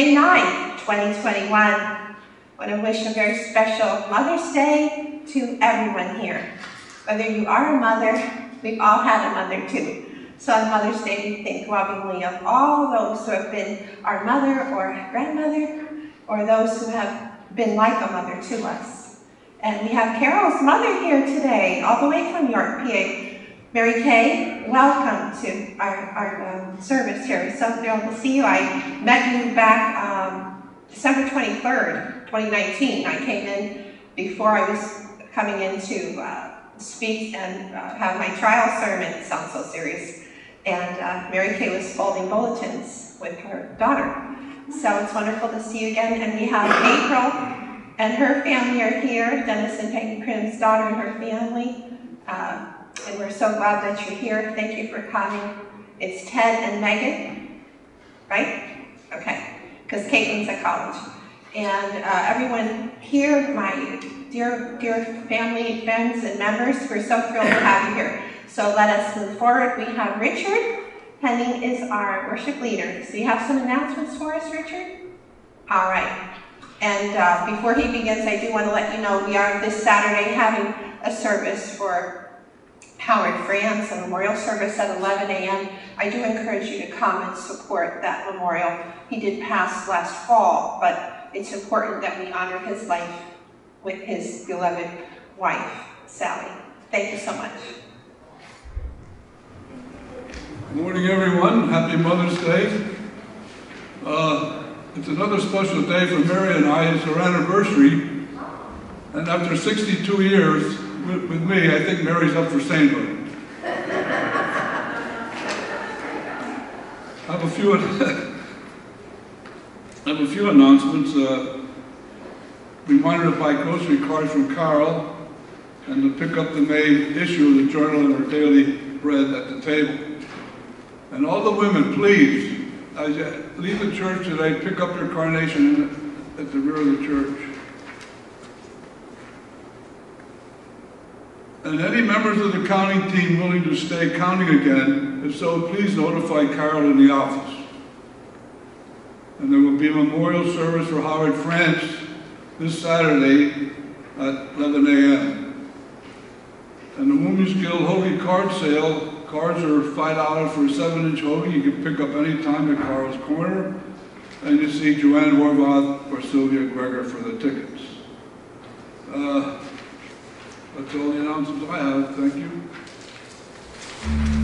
May 9, 2021. I want to wish a very special Mother's Day to everyone here. Whether you are a mother, we've all had a mother too. So on Mother's Day, we think lovingly of all those who have been our mother or grandmother, or those who have been like a mother to us. And we have Carol's mother here today, all the way from York, PA. Mary Kay, welcome to our, our um, service here. So thrilled to see you. I met you back um, December 23rd, 2019. I came in before I was coming in to uh, speak and uh, have my trial sermon. It sounds so serious. And uh, Mary Kay was folding bulletins with her daughter. So it's wonderful to see you again. And we have April and her family are here, Dennis and Peggy Prim's daughter and her family. Uh, and we're so glad that you're here. Thank you for coming. It's Ted and Megan, right? Okay, because Caitlin's at college. And uh, everyone here, my dear, dear family, friends, and members, we're so thrilled to have you here. So let us move forward. We have Richard. Henning is our worship leader. So you have some announcements for us, Richard? All right. And uh, before he begins, I do want to let you know we are this Saturday having a service for Howard France, a memorial service at 11 a.m. I do encourage you to come and support that memorial. He did pass last fall, but it's important that we honor his life with his beloved wife, Sally. Thank you so much. Good morning, everyone. Happy Mother's Day. Uh, it's another special day for Mary and I. It's our anniversary. And after 62 years, with, with me, I think Mary's up for sainthood. I have a few, I have a few announcements. Uh, reminder to buy grocery cards from Carl and to pick up the May issue of the Journal and her daily bread at the table. And all the women, please, as you leave the church today, pick up your carnation at the rear of the church. And any members of the counting team willing to stay counting again, if so, please notify Carol in the office. And there will be a memorial service for Howard France this Saturday at 11 a.m. And the Women's Guild Hoagie card sale, cards are $5 for a 7-inch hoagie. You can pick up any time at Carl's Corner. And you see Joanne Horvath or Sylvia Greger for the tickets. Uh, that's all the announcements I have. Thank you.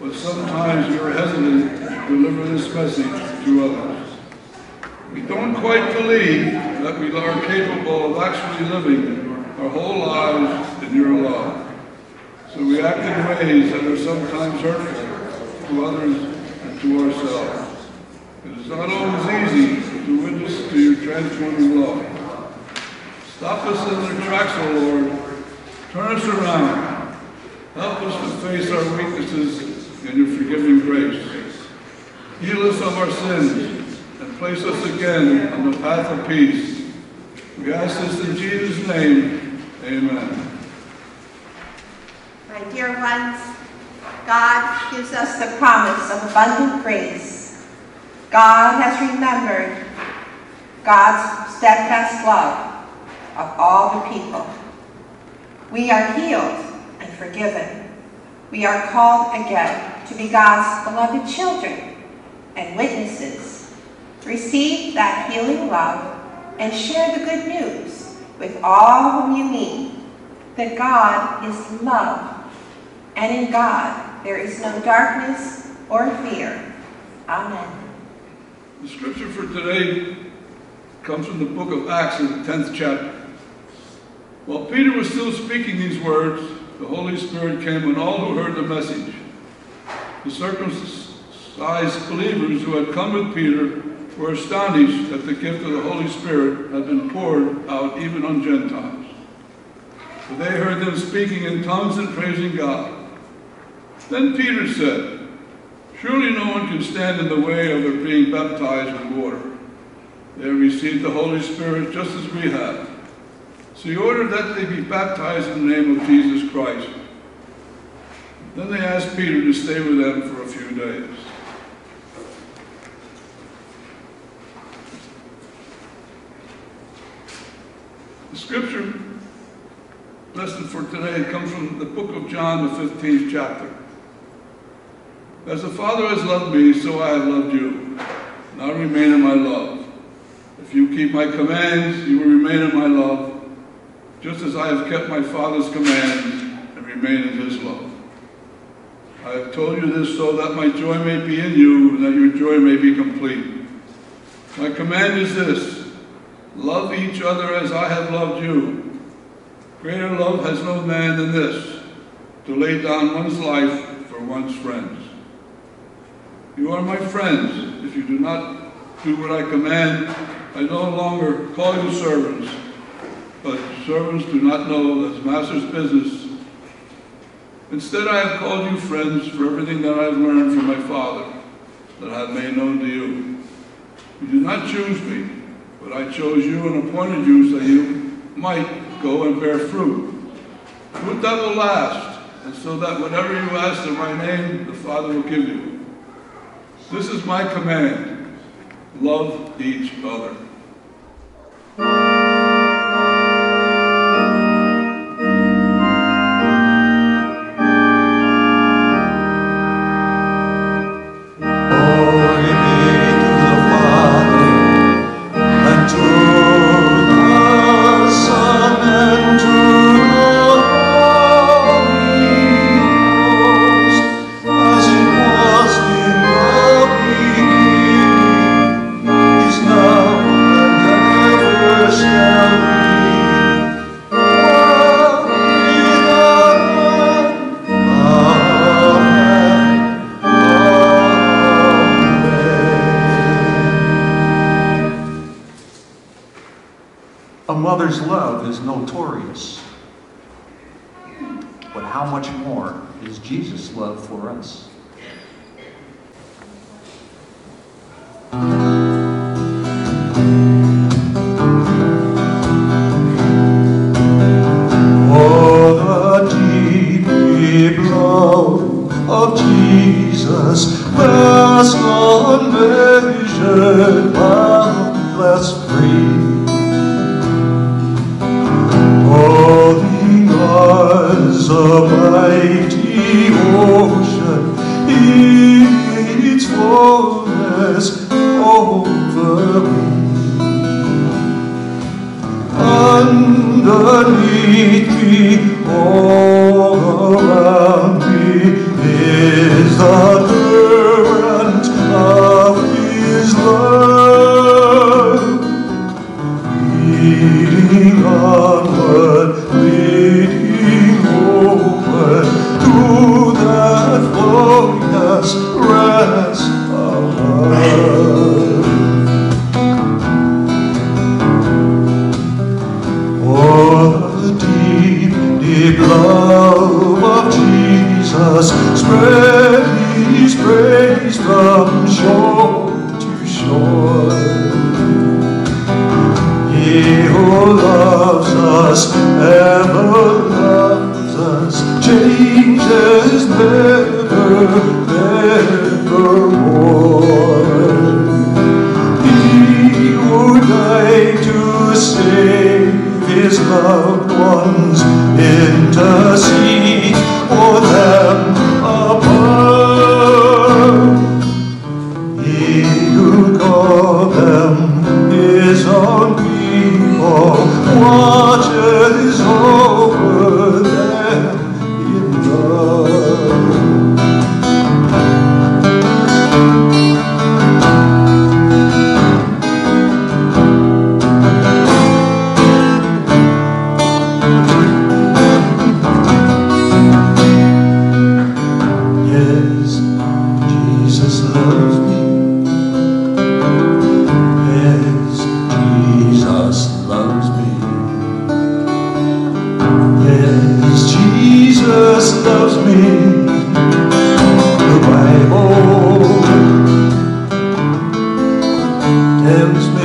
But sometimes we are hesitant to deliver this message to others. We don't quite believe that we are capable of actually living our whole lives in your love. So we act in ways that are sometimes hurtful to others and to ourselves. It is not always easy to witness to your transforming love. Stop us in our tracks, O Lord. Turn us around. Help us to face our weaknesses in your forgiving grace. Heal us of our sins and place us again on the path of peace. We ask this in Jesus' name. Amen. My dear ones, God gives us the promise of abundant grace. God has remembered God's steadfast love of all the people. We are healed and forgiven. We are called again to be God's beloved children and witnesses. Receive that healing love and share the good news with all whom you meet that God is love, and in God there is no darkness or fear. Amen. The scripture for today comes from the book of Acts in the 10th chapter. While Peter was still speaking these words, the Holy Spirit came on all who heard the message. The circumcised believers who had come with Peter were astonished that the gift of the Holy Spirit had been poured out even on Gentiles. For they heard them speaking in tongues and praising God. Then Peter said, Surely no one can stand in the way of their being baptized with water. They received the Holy Spirit just as we have. So he ordered that they be baptized in the name of Jesus Christ. Then they asked Peter to stay with them for a few days. The scripture lesson for today comes from the book of John, the 15th chapter. As the Father has loved me, so I have loved you. Now remain in my love. If you keep my commands, you will remain in my love, just as I have kept my Father's commands and remain in his love. I have told you this so that my joy may be in you and that your joy may be complete. My command is this, love each other as I have loved you. Greater love has no man than this, to lay down one's life for one's friends. You are my friends if you do not do what I command. I no longer call you servants, but servants do not know the master's business. Instead, I have called you friends for everything that I have learned from my Father, that I have made known to you. You did not choose me, but I chose you and appointed you so you might go and bear fruit. Fruit that will last, and so that whatever you ask in my name, the Father will give you. This is my command. Love each other.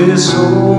Tells me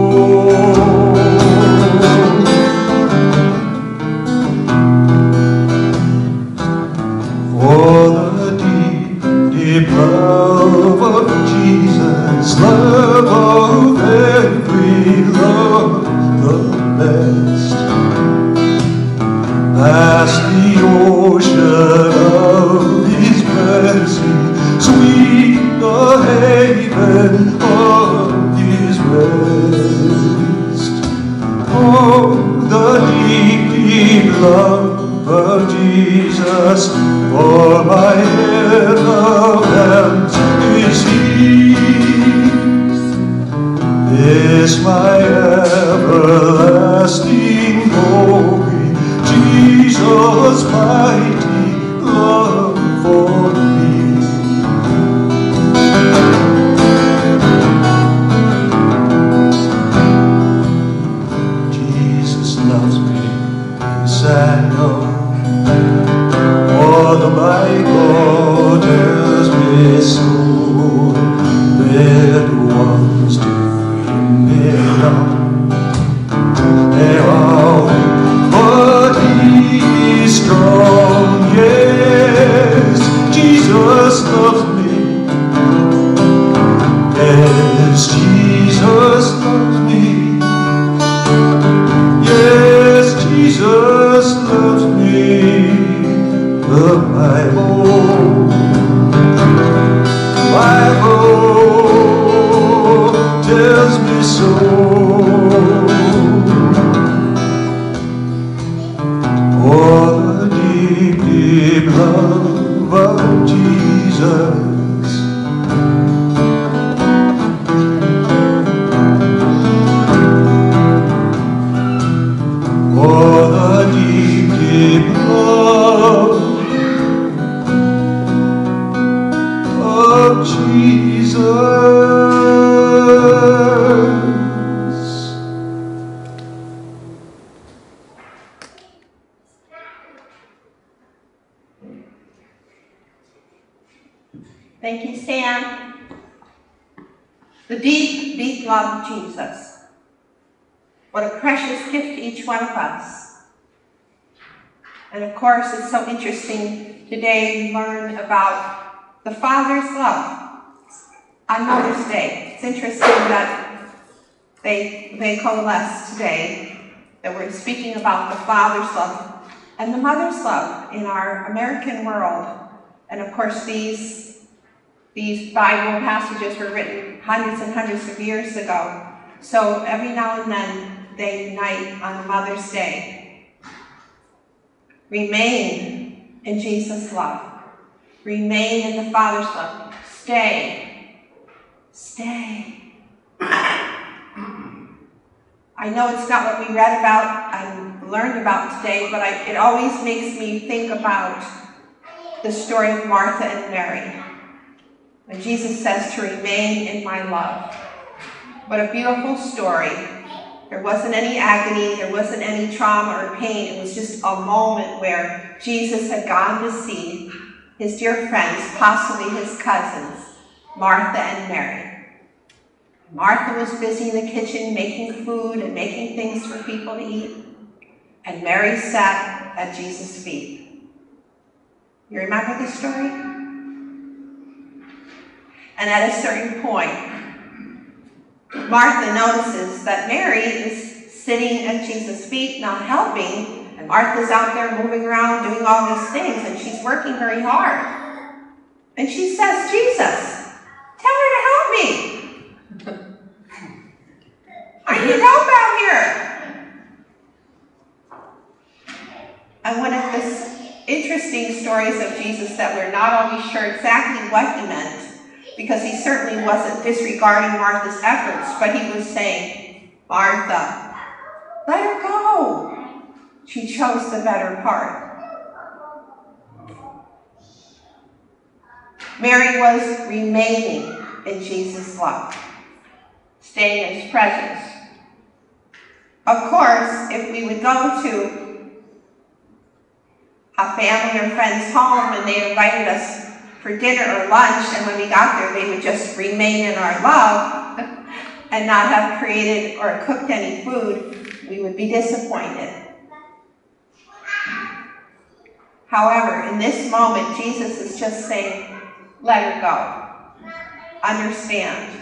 on Mother's Day. It's interesting that they, they coalesce today, that we're speaking about the Father's love and the Mother's love in our American world. And of course, these, these Bible passages were written hundreds and hundreds of years ago. So every now and then they unite on Mother's Day. Remain in Jesus' love. Remain in the Father's love. Stay. Stay. I know it's not what we read about and learned about today, but I, it always makes me think about the story of Martha and Mary. When Jesus says to remain in my love. What a beautiful story. There wasn't any agony, there wasn't any trauma or pain. It was just a moment where Jesus had gone to see his dear friends, possibly his cousins, Martha and Mary. Martha was busy in the kitchen making food and making things for people to eat. And Mary sat at Jesus' feet. You remember this story? And at a certain point, Martha notices that Mary is sitting at Jesus' feet, not helping, and Martha's out there moving around doing all these things, and she's working very hard. And she says, Jesus, tell her to help me. I need help out here. And one of the interesting stories of Jesus that we're not always sure exactly what he meant, because he certainly wasn't disregarding Martha's efforts, but he was saying, Martha, let her go. She chose the better part. Mary was remaining in Jesus' love, staying in his presence. Of course, if we would go to a family or friend's home and they invited us for dinner or lunch, and when we got there, they would just remain in our love and not have created or cooked any food, we would be disappointed. However, in this moment, Jesus is just saying, let go. Understand.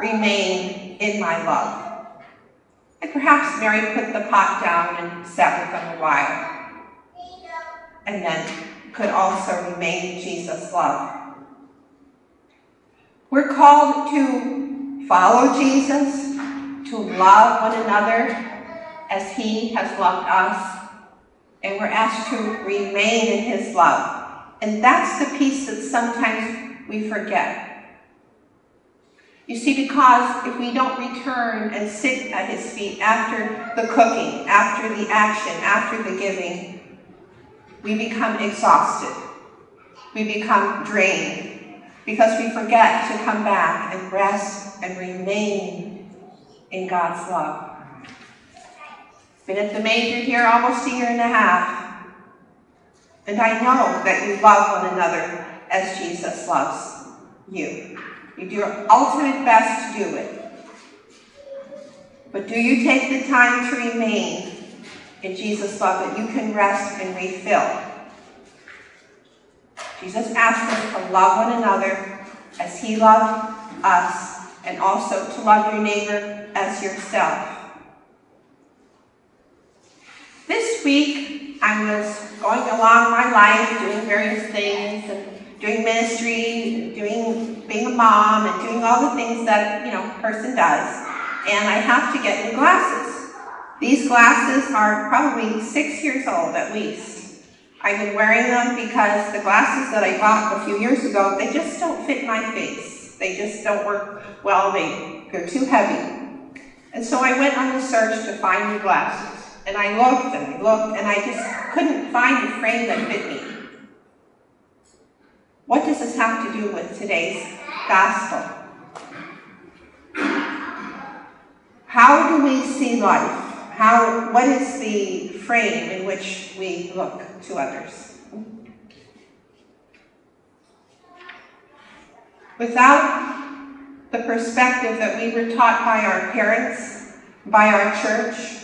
Remain in my love. And perhaps Mary put the pot down and sat with them a while. And then could also remain in Jesus' love. We're called to follow Jesus, to love one another as he has loved us, and we're asked to remain in his love. And that's the piece that sometimes we forget. You see, because if we don't return and sit at his feet after the cooking, after the action, after the giving, we become exhausted. We become drained because we forget to come back and rest and remain in God's love. Been at the Manger here almost a year and a half, and I know that you love one another as Jesus loves you. You do your ultimate best to do it. But do you take the time to remain in Jesus' love that you can rest and refill? Jesus asked us to love one another as he loved us and also to love your neighbor as yourself. This week, I was going along my life doing various things and doing ministry, doing being a mom, and doing all the things that you know a person does. And I have to get new glasses. These glasses are probably six years old at least. I've been wearing them because the glasses that I bought a few years ago, they just don't fit my face. They just don't work well. They, they're too heavy. And so I went on a search to find new glasses. And I looked and I looked and I just couldn't find a frame that fit me. What does this have to do with today's gospel? How do we see life? How, what is the frame in which we look to others? Without the perspective that we were taught by our parents, by our church,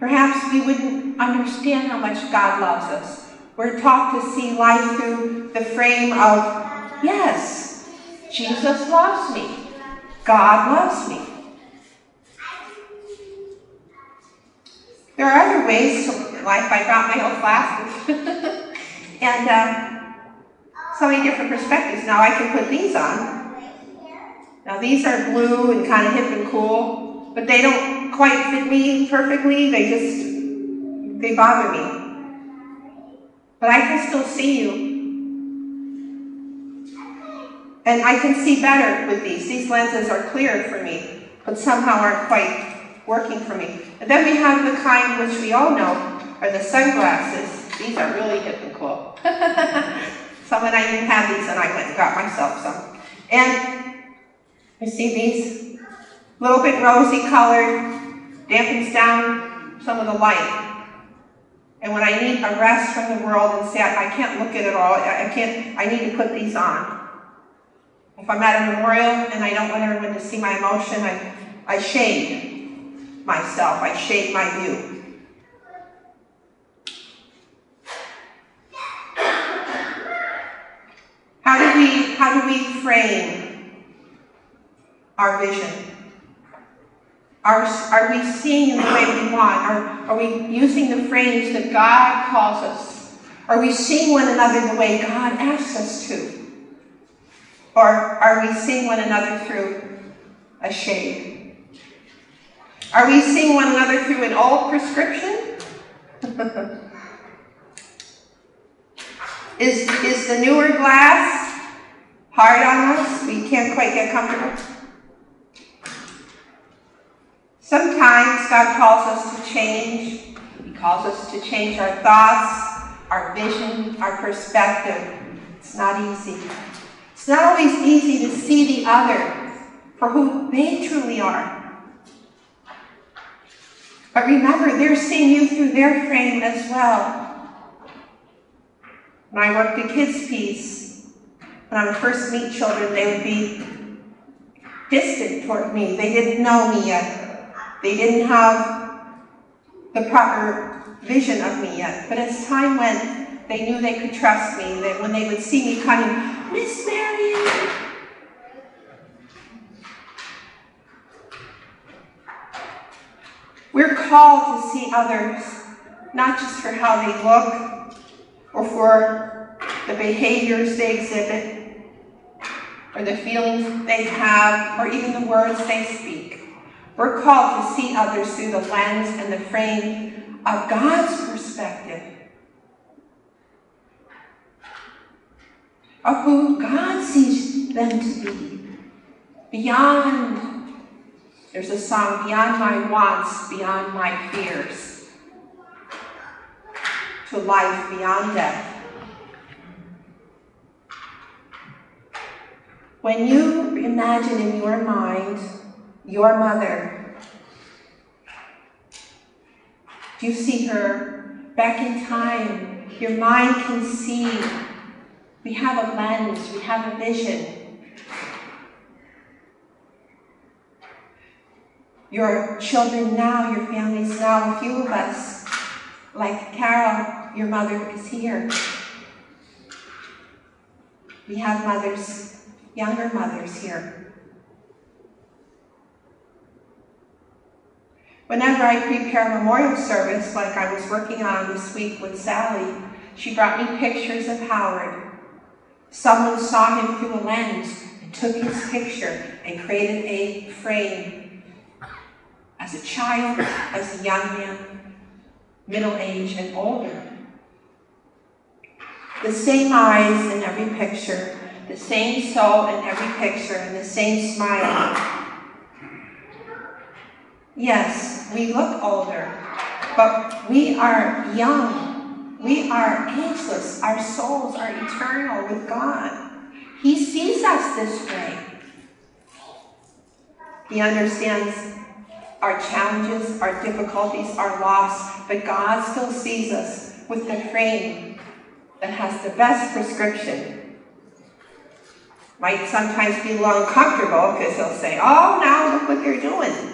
perhaps we wouldn't understand how much God loves us. We're taught to see life through the frame of, yes, Jesus loves me. God loves me. There are other ways to life. I brought my own glasses. and uh, so many different perspectives. Now I can put these on. Now these are blue and kind of hip and cool, but they don't quite fit me perfectly. They just, they bother me. But I can still see you. And I can see better with these. These lenses are clear for me, but somehow aren't quite working for me. And then we have the kind which we all know are the sunglasses. These are really hip and cool. Someone I didn't have these and I went and got myself some. And you see these? A little bit rosy colored, dampens down some of the light. And when I need a rest from the world and say, I, can't look at it all, I, I can't, I need to put these on. If I'm at a memorial and I don't want everyone to see my emotion, I, I shade myself, I shade my view. How do we, how do we frame our vision? Are, are we seeing in the way we want? Are, are we using the frames that God calls us? Are we seeing one another the way God asks us to? Or are we seeing one another through a shade? Are we seeing one another through an old prescription? is, is the newer glass hard on us? We can't quite get comfortable. Sometimes God calls us to change. He calls us to change our thoughts, our vision, our perspective. It's not easy. It's not always easy to see the other for who they truly are. But remember, they're seeing you through their frame as well. When I worked at KidsPeace, when I would first meet children, they would be distant toward me. They didn't know me yet. They didn't have the proper vision of me yet. But as time went, they knew they could trust me. That when they would see me coming, Miss Marian. We're called to see others, not just for how they look or for the behaviors they exhibit or the feelings they have or even the words they speak. We're called to see others through the lens and the frame of God's perspective. Of who God sees them to be. Beyond, there's a song, Beyond My Wants, Beyond My Fears. To life beyond death. When you imagine in your mind your mother, do you see her back in time? Your mind can see. We have a lens, we have a vision. Your children now, your families now, a few of us, like Carol, your mother is here. We have mothers, younger mothers here. Whenever I prepare a memorial service, like I was working on this week with Sally, she brought me pictures of Howard. Someone saw him through a lens and took his picture and created a frame. As a child, as a young man, middle age, and older. The same eyes in every picture, the same soul in every picture, and the same smile. Yes, we look older, but we are young. We are ageless. Our souls are eternal with God. He sees us this way. He understands our challenges, our difficulties, our loss, but God still sees us with the frame that has the best prescription. Might sometimes feel uncomfortable because he'll say, Oh, now look what you're doing.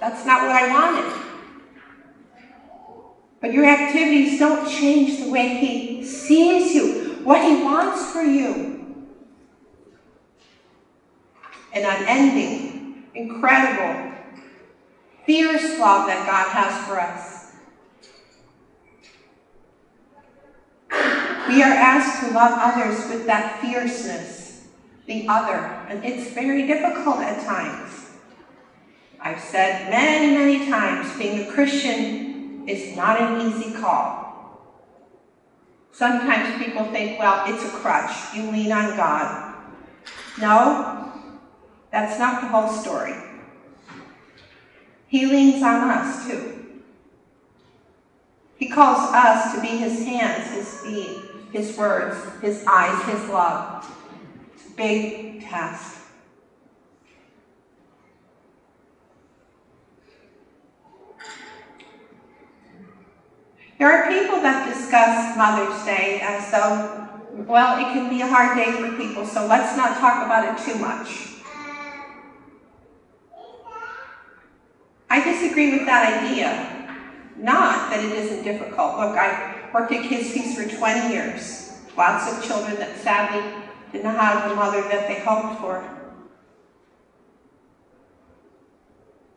That's not what I wanted. But your activities don't change the way He sees you, what He wants for you. An unending, incredible, fierce love that God has for us. We are asked to love others with that fierceness, the other, and it's very difficult at times. I've said many, many times being a Christian is not an easy call. Sometimes people think, well, it's a crutch. You lean on God. No, that's not the whole story. He leans on us too. He calls us to be his hands, his feet, his words, his eyes, his love. It's a big task. There are people that discuss Mother's Day as though Well, it can be a hard day for people, so let's not talk about it too much. I disagree with that idea. Not that it isn't difficult. Look, I worked at KidsPeace for 20 years. Lots of children that sadly didn't have the mother that they hoped for.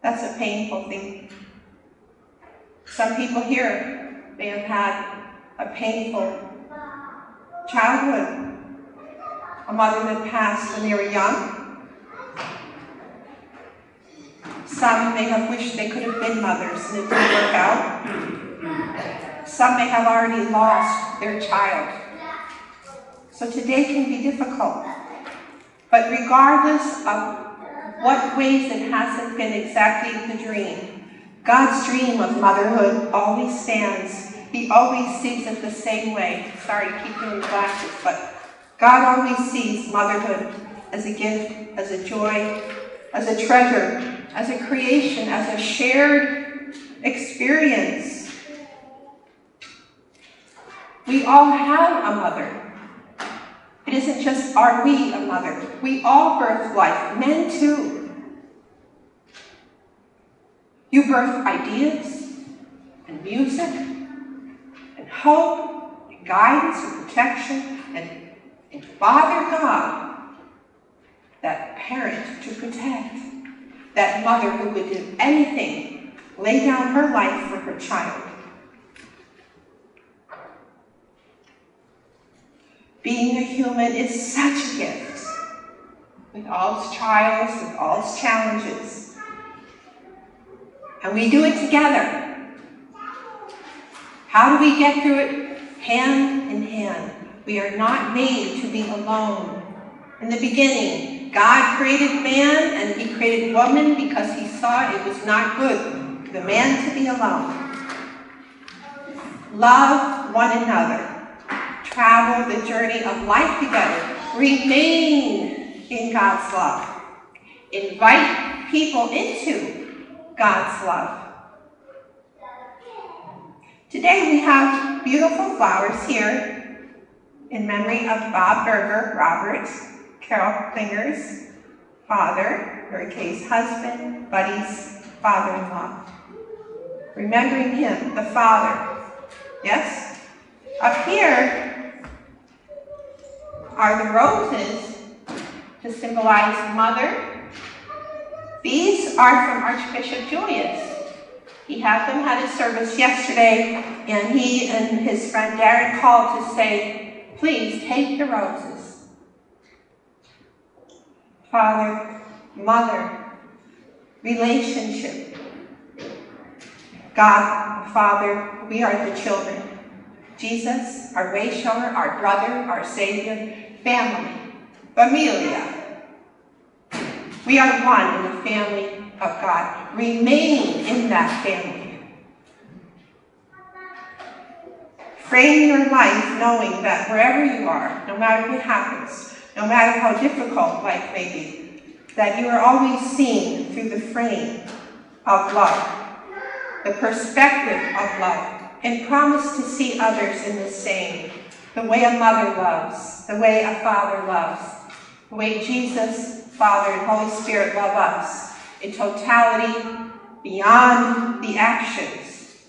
That's a painful thing. Some people here may have had a painful childhood. A mother that passed when they were young. Some may have wished they could have been mothers and it didn't work out. Some may have already lost their child. So today can be difficult. But regardless of what ways it hasn't been exactly the dream, God's dream of motherhood always stands. He always sees it the same way. Sorry, keep doing glasses, but God always sees motherhood as a gift, as a joy, as a treasure, as a creation, as a shared experience. We all have a mother. It isn't just are we a mother. We all birth life, men too. You birth ideas and music hope and guidance and protection and, and Father God, that parent to protect, that mother who would do anything, lay down her life for her child. Being a human is such a gift, with all its trials, with all its challenges. And we do it together. How do we get through it? Hand in hand. We are not made to be alone. In the beginning, God created man and he created woman because he saw it was not good for the man to be alone. Love one another travel the journey of life together. Remain in God's love. Invite people into God's love. Today we have beautiful flowers here in memory of Bob Berger, Robert, Carol Klinger's father, Mary Kay's husband, Buddy's father-in-law. Remembering him, the father. Yes? Up here, are the roses to symbolize mother. These are from Archbishop Julius. He had them had his service yesterday, and he and his friend Darren called to say, please take the roses. Father, mother, relationship. God, Father, we are the children. Jesus, our way our brother, our Savior, family, familia. We are one in the family of God. Remain in that family. Frame your life knowing that wherever you are, no matter what happens, no matter how difficult life may be, that you are always seen through the frame of love, the perspective of love, and promise to see others in the same, the way a mother loves, the way a father loves, the way Jesus, Father, and Holy Spirit love us in totality beyond the actions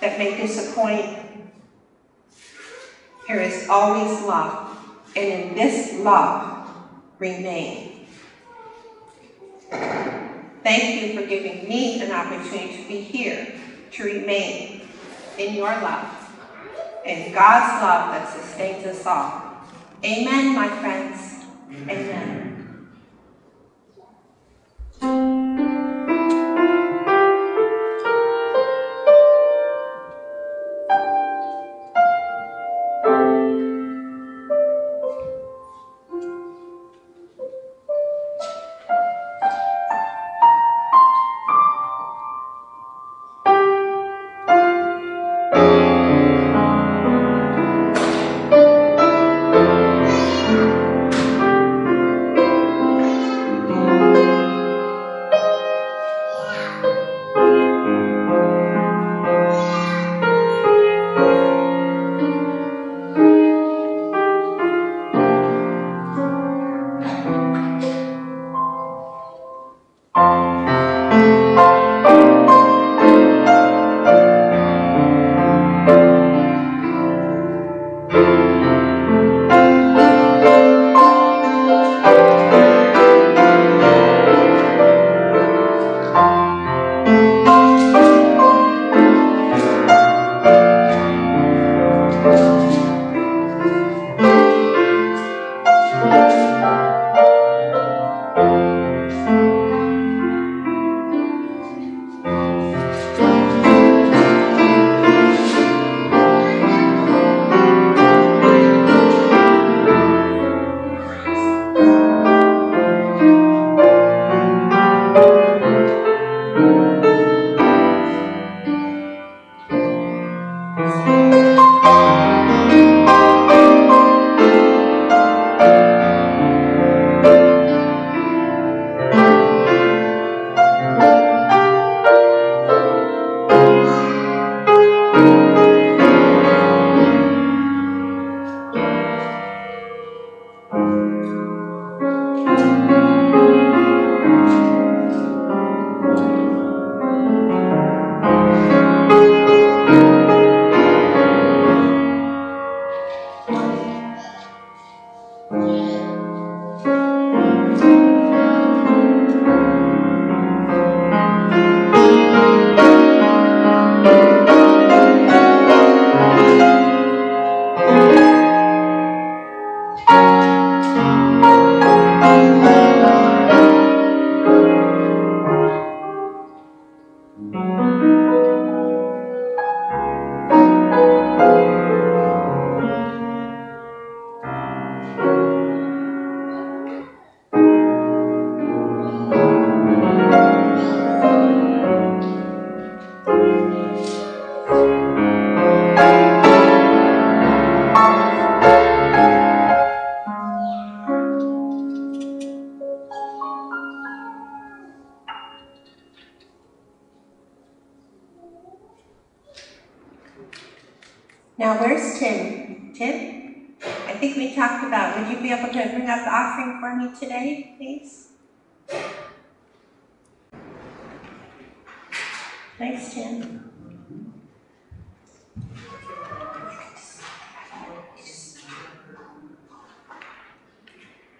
that may disappoint. There is always love, and in this love, remain. Thank you for giving me an opportunity to be here, to remain in your love, in God's love that sustains us all. Amen, my friends. Amen. Now, today, please? Thanks, Tim.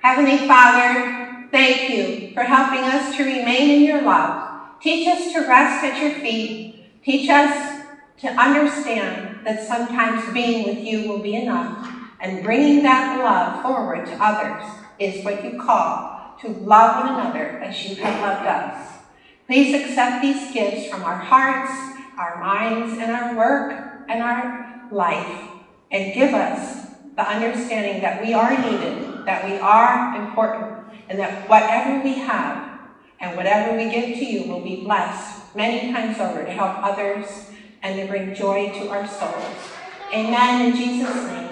Heavenly Father, thank you for helping us to remain in your love. Teach us to rest at your feet. Teach us to understand that sometimes being with you will be enough, and bringing that love forward to others is what you call to love one another as you have loved us. Please accept these gifts from our hearts, our minds, and our work and our life, and give us the understanding that we are needed, that we are important, and that whatever we have and whatever we give to you will be blessed many times over to help others and to bring joy to our souls. Amen in Jesus' name.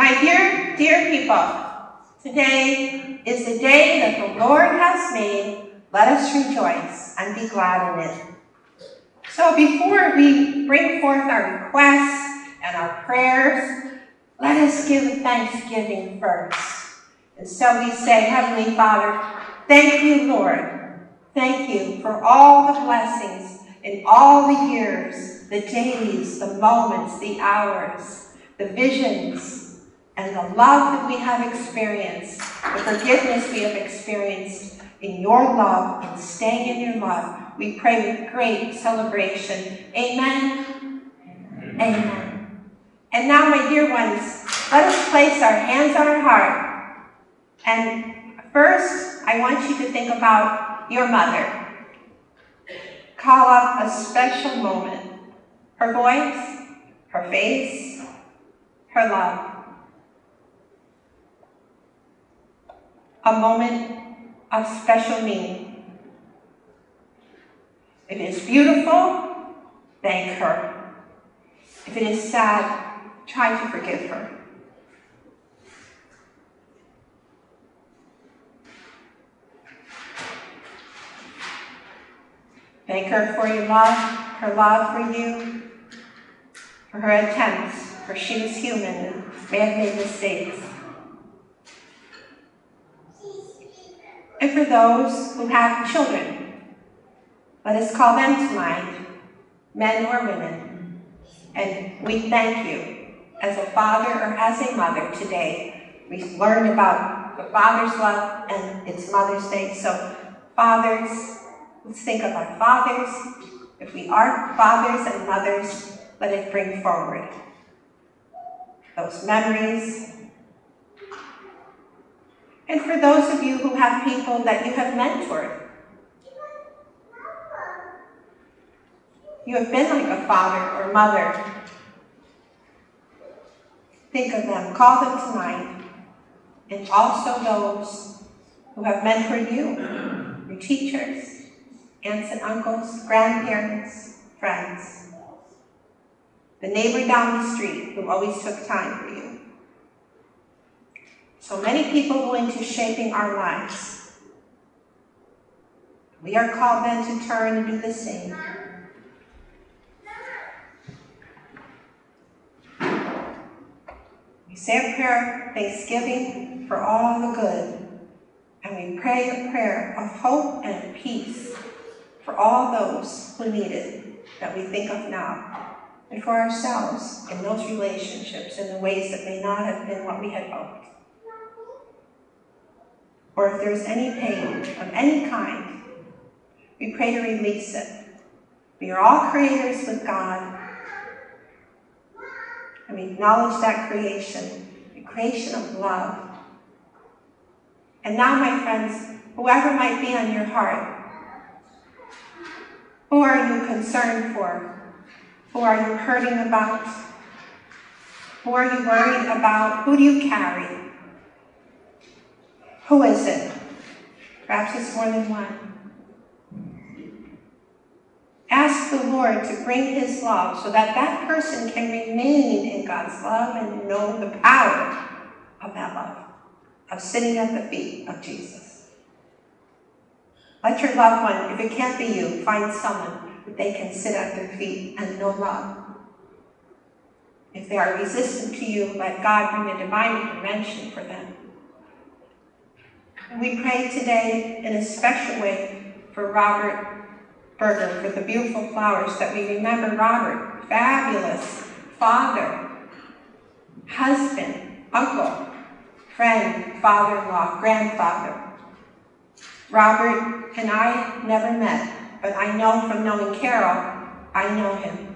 My dear, dear people, today is the day that the Lord has made. Let us rejoice and be glad in it. So before we bring forth our requests and our prayers, let us give thanksgiving first. And so we say, Heavenly Father, thank you, Lord. Thank you for all the blessings in all the years, the days, the moments, the hours, the visions, and the love that we have experienced, the forgiveness we have experienced in your love and staying in your love. We pray with great celebration. Amen. Amen. Amen. And now, my dear ones, let us place our hands on our heart. And first, I want you to think about your mother. Call up a special moment. Her voice, her face, her love. A moment of special meaning. If it is beautiful, thank her. If it is sad, try to forgive her. Thank her for your love, her love for you, for her attempts, for she was human and have made mistakes. And for those who have children. Let us call them to mind, men or women. And we thank you as a father or as a mother today. we've learned about the Father's love and it's Mother's Day. So, fathers, let's think of our fathers. If we are fathers and mothers, let it bring forward those memories, and for those of you who have people that you have mentored, you have been like a father or mother. Think of them, call them to mind. And also those who have mentored you, your teachers, aunts and uncles, grandparents, friends. The neighbor down the street who always took time for you. So many people go into shaping our lives. We are called then to turn and do the same. We say a prayer of thanksgiving for all the good, and we pray a prayer of hope and peace for all those who need it that we think of now, and for ourselves in those relationships in the ways that may not have been what we had hoped or if there's any pain of any kind, we pray to release it. We are all creators with God. And we acknowledge that creation, the creation of love. And now, my friends, whoever might be on your heart, who are you concerned for? Who are you hurting about? Who are you worried about? Who do you carry? Who is it? Perhaps it's more than one. Ask the Lord to bring his love so that that person can remain in God's love and know the power of that love, of sitting at the feet of Jesus. Let your loved one, if it can't be you, find someone that they can sit at their feet and know love. If they are resistant to you, let God bring a divine intervention for them. We pray today in a special way for Robert Berger, for the beautiful flowers, that we remember Robert, fabulous father, husband, uncle, friend, father-in-law, grandfather. Robert and I never met, but I know from knowing Carol, I know him.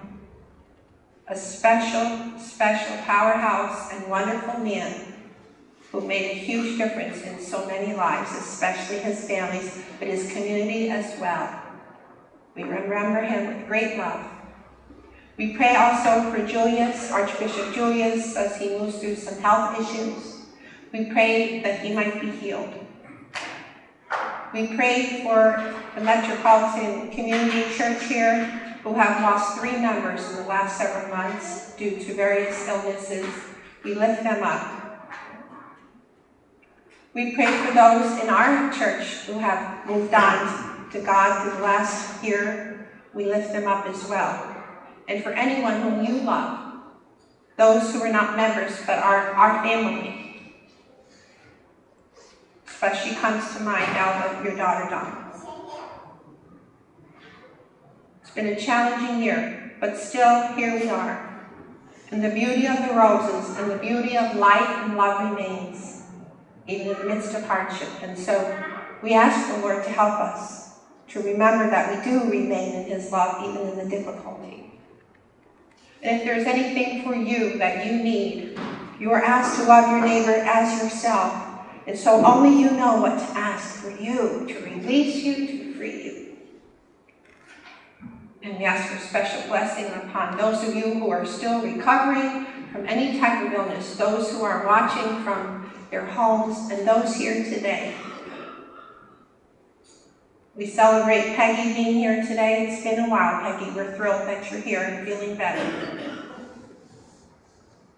A special, special powerhouse and wonderful man who made a huge difference in so many lives, especially his families, but his community as well. We remember him with great love. We pray also for Julius, Archbishop Julius, as he moves through some health issues. We pray that he might be healed. We pray for the Metropolitan Community Church here, who have lost three members in the last several months due to various illnesses. We lift them up. We pray for those in our church who have moved on to God through the last year. We lift them up as well. And for anyone whom you love, those who are not members but are our family. Especially comes to mind now of your daughter Dawn. It's been a challenging year, but still here we are. And the beauty of the roses and the beauty of life and love remains even in the midst of hardship. And so we ask the Lord to help us to remember that we do remain in His love even in the difficulty. And if there's anything for you that you need, you are asked to love your neighbor as yourself. And so only you know what to ask for you, to release you, to free you. And we ask for special blessing upon those of you who are still recovering from any type of illness, those who are watching from their homes, and those here today. We celebrate Peggy being here today. It's been a while, Peggy. We're thrilled that you're here and feeling better.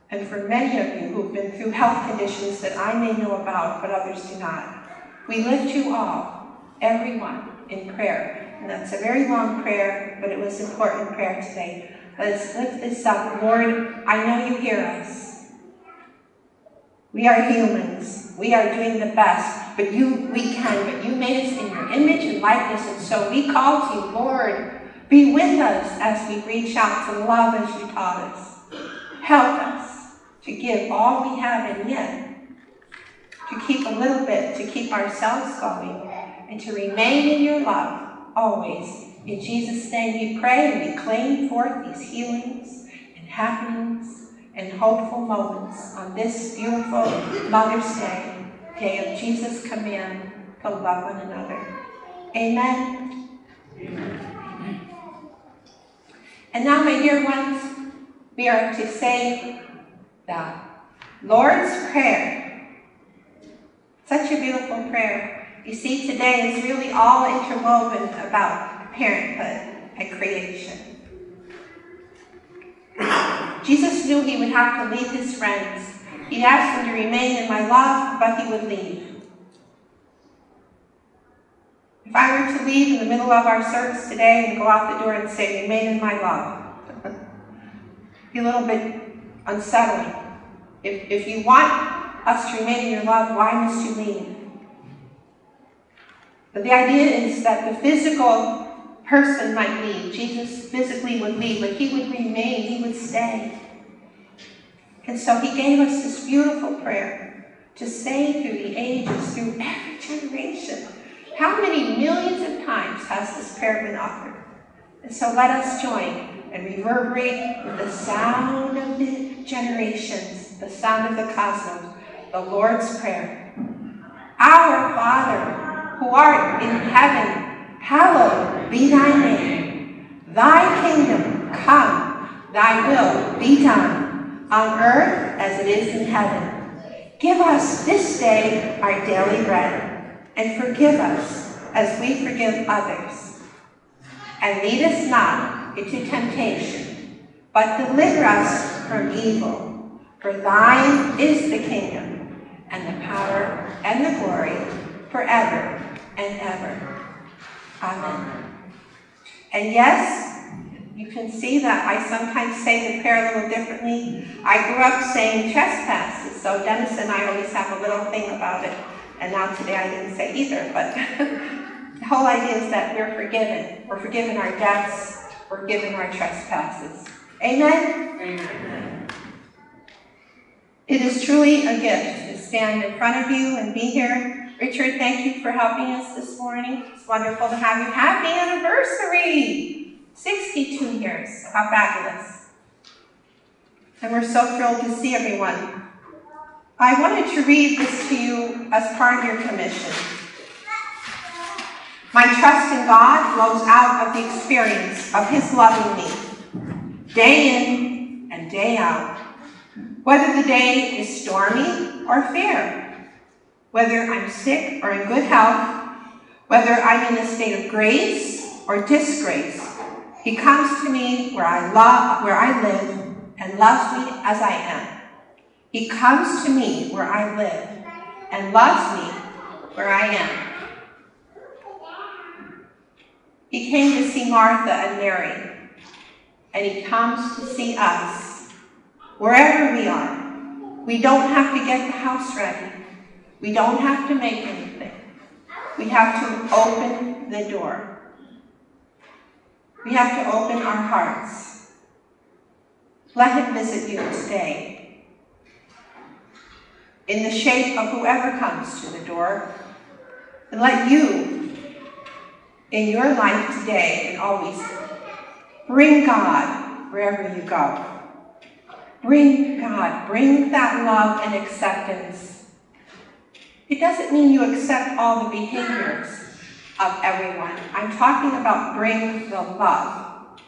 And for many of you who've been through health conditions that I may know about, but others do not, we lift you all, everyone, in prayer. And that's a very long prayer, but it was important prayer today. Let's lift this up. Lord, I know you hear us. We are humans. We are doing the best, but you, we can, but you made us in your image and likeness, and so we call to you, Lord, be with us as we reach out to love as you taught us. Help us to give all we have and yet to keep a little bit, to keep ourselves going, and to remain in your love always. In Jesus' name we pray and we claim forth these healings and happenings and hopeful moments on this beautiful Mother's Day, day of Jesus' command to love one another. Amen. Amen. And now, my dear ones, we are to say the Lord's Prayer. Such a beautiful prayer. You see, today is really all interwoven about parenthood and creation. Jesus knew he would have to leave his friends. He asked them to remain in my love, but he would leave. If I were to leave in the middle of our service today and go out the door and say, remain in my love, be a little bit unsettling. If, if you want us to remain in your love, why must you leave? But the idea is that the physical person might leave. Jesus physically would leave, but he would remain, he would stay. And so he gave us this beautiful prayer to say through the ages, through every generation. How many millions of times has this prayer been offered? And so let us join and reverberate with the sound of the generations, the sound of the cosmos, the Lord's Prayer. Our Father, who art in heaven, hallowed be thy name. Thy kingdom come, thy will be done, on earth as it is in heaven. Give us this day our daily bread, and forgive us as we forgive others. And lead us not into temptation, but deliver us from evil. For thine is the kingdom, and the power, and the glory, forever and ever. Amen. And yes, you can see that I sometimes say the prayer a little differently. I grew up saying trespasses, so Dennis and I always have a little thing about it. And now today I didn't say either, but the whole idea is that we're forgiven. We're forgiven our debts, we're forgiven our trespasses. Amen? Amen. It is truly a gift to stand in front of you and be here. Richard, thank you for helping us this morning. It's wonderful to have you. Happy anniversary! 62 years. How fabulous. And we're so thrilled to see everyone. I wanted to read this to you as part of your commission. My trust in God flows out of the experience of His loving me, day in and day out, whether the day is stormy or fair, whether I'm sick or in good health, whether I'm in a state of grace or disgrace. He comes to me where I love, where I live, and loves me as I am. He comes to me where I live and loves me where I am. He came to see Martha and Mary, and he comes to see us wherever we are. We don't have to get the house ready. We don't have to make anything. We have to open the door. We have to open our hearts. Let him visit you today in the shape of whoever comes to the door. And let you, in your life today and always, bring God wherever you go. Bring God, bring that love and acceptance. It doesn't mean you accept all the behaviors of everyone. I'm talking about bring the love.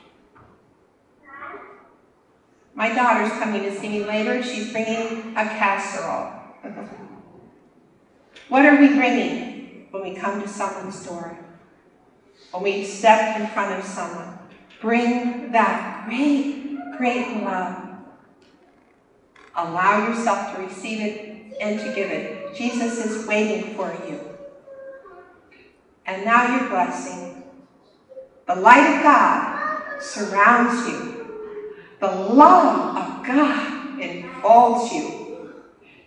My daughter's coming to see me later. She's bringing a casserole. what are we bringing when we come to someone's door? When we step in front of someone? Bring that great, great love. Allow yourself to receive it and to give it. Jesus is waiting for you. And now your blessing. The light of God surrounds you. The love of God enfolds you.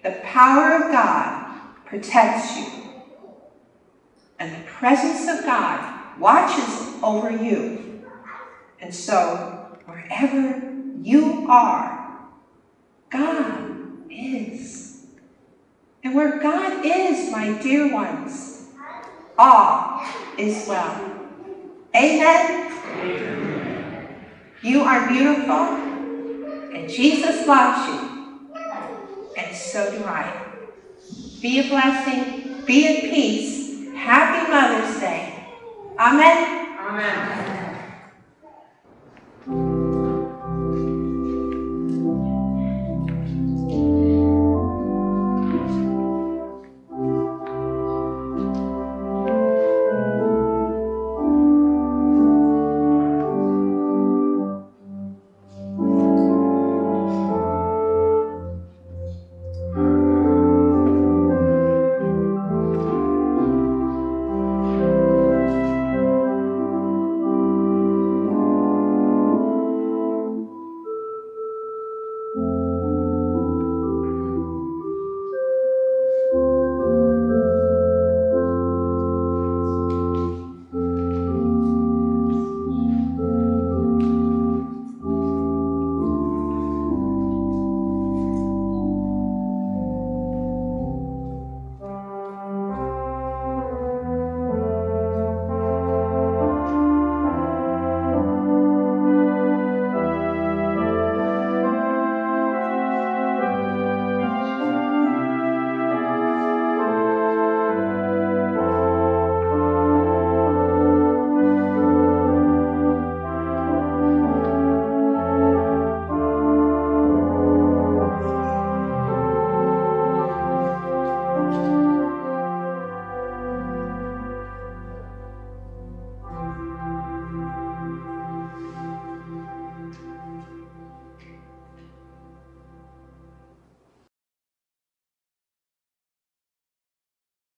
The power of God protects you. And the presence of God watches over you. And so, wherever you are, God is. And where God is, my dear ones, all is well. Amen? Amen. You are beautiful, and Jesus loves you, and so do I. Be a blessing, be at peace. Happy